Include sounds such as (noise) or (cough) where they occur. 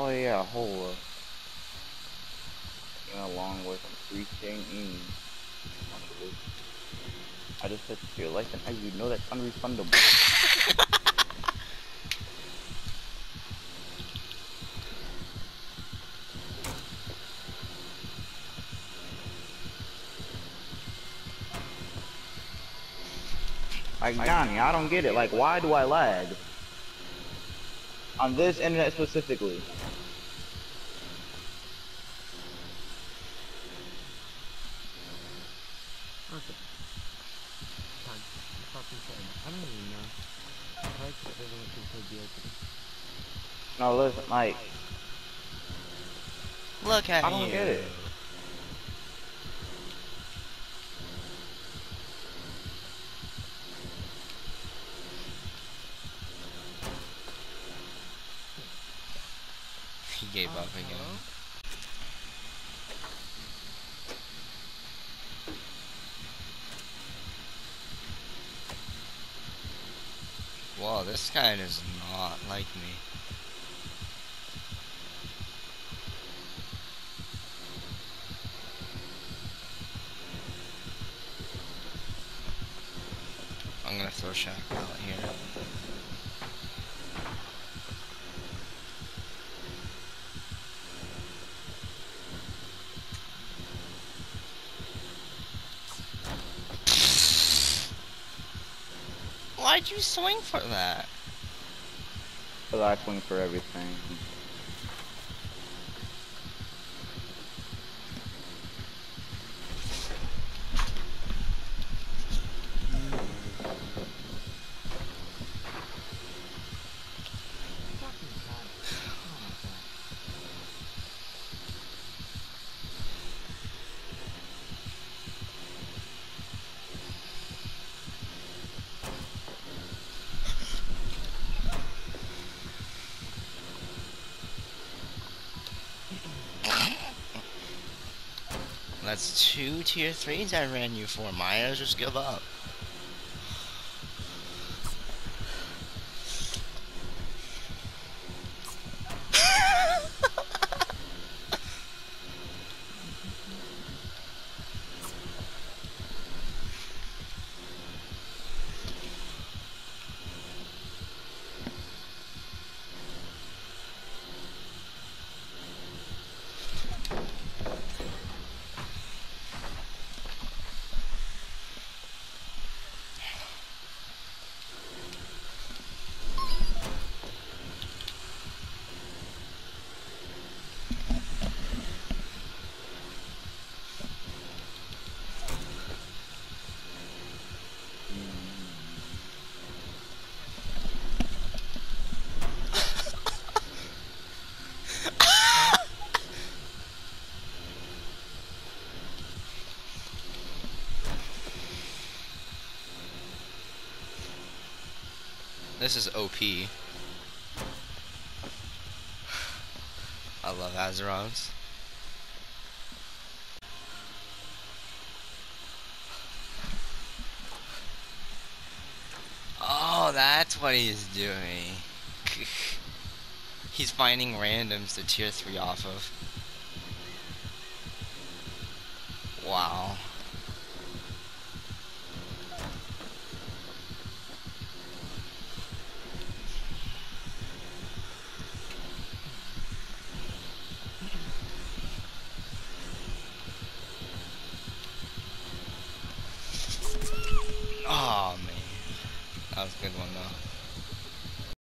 Oh yeah, hold up. Came a long way from reaching in. I just said your license. How you know that's unrefundable? Like Johnny, I don't get it. Like, why do I lag? On this internet specifically. Okay. Fine. Fucking fine. I don't even know. I like that everyone can play BOP. No, listen, Mike. Look at I don't you. get it. He gave up again. Uh-huh. Whoa, this guy does not like me. I'm gonna throw Shaq out here. Why'd you swing for that? Cause I swing for everything. That's two tier threes I ran you for. Maya, just give up. This is OP. I love Azerons. Oh, that's what he's doing. (laughs) he's finding randoms to tier 3 off of. Wow. Oh man. That was a good one though.